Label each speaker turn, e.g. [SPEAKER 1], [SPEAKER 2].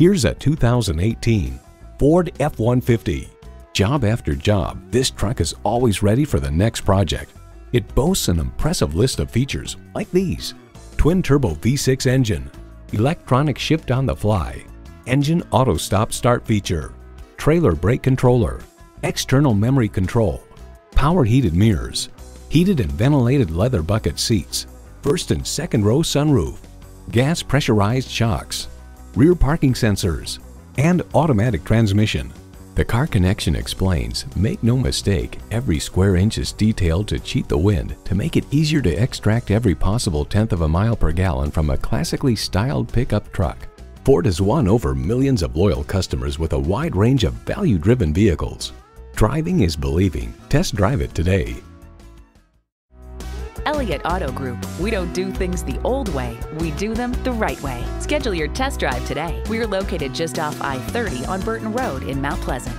[SPEAKER 1] Here's a 2018 Ford F-150. Job after job, this truck is always ready for the next project. It boasts an impressive list of features like these. Twin-turbo V6 engine, electronic shift on the fly, engine auto stop start feature, trailer brake controller, external memory control, power heated mirrors, heated and ventilated leather bucket seats, first and second row sunroof, gas pressurized shocks, rear parking sensors, and automatic transmission. The Car Connection explains, make no mistake, every square inch is detailed to cheat the wind to make it easier to extract every possible tenth of a mile per gallon from a classically styled pickup truck. Ford has won over millions of loyal customers with a wide range of value-driven vehicles. Driving is believing. Test drive it today.
[SPEAKER 2] Elliott Auto Group. We don't do things the old way, we do them the right way. Schedule your test drive today. We're located just off I 30 on Burton Road in Mount Pleasant.